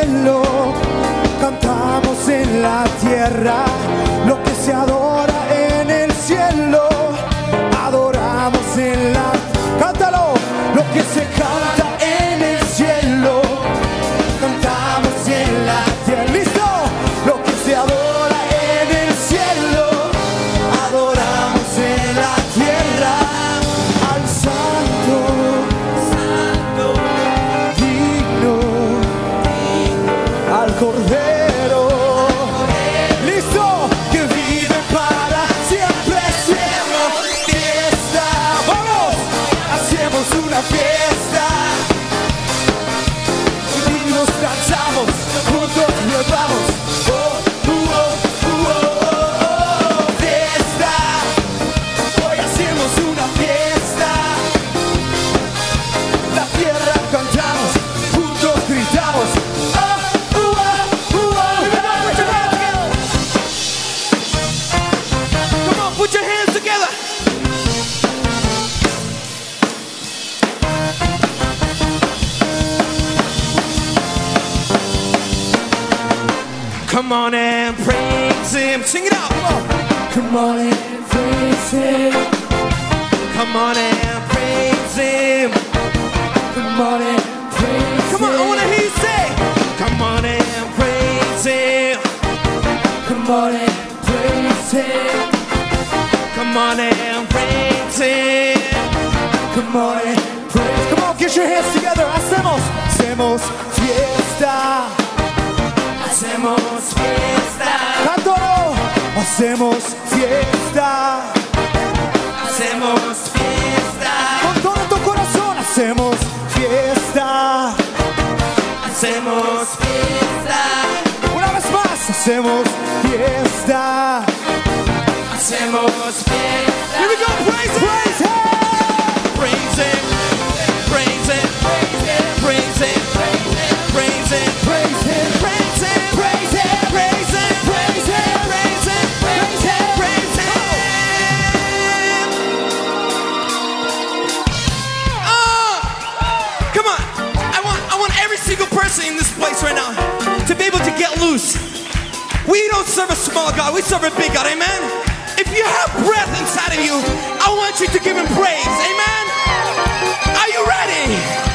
cielo. Cantamos en la tierra lo que se adora en el cielo. Adoramos en la cántalo lo que se canta Come on and praise Him. Sing it out. Come on. Come on and praise Him. Come on and praise Him. Come on and praise Come on, I want to hear you say. Come on and praise Him. Come on and praise Him. Come on and praise Him. Come on and praise. Come on, get your hands together. Hacemos, hacemos fiesta. Hacemos fiesta. Cántalo. Hacemos fiesta. Hacemos fiesta. Con todo tu corazón hacemos fiesta. Hacemos fiesta. Una vez más hacemos fiesta. Hacemos fiesta. Here we go, praise. Praise to be able to get loose. We don't serve a small God, we serve a big God, amen? If you have breath inside of you, I want you to give him praise, amen? Are you ready?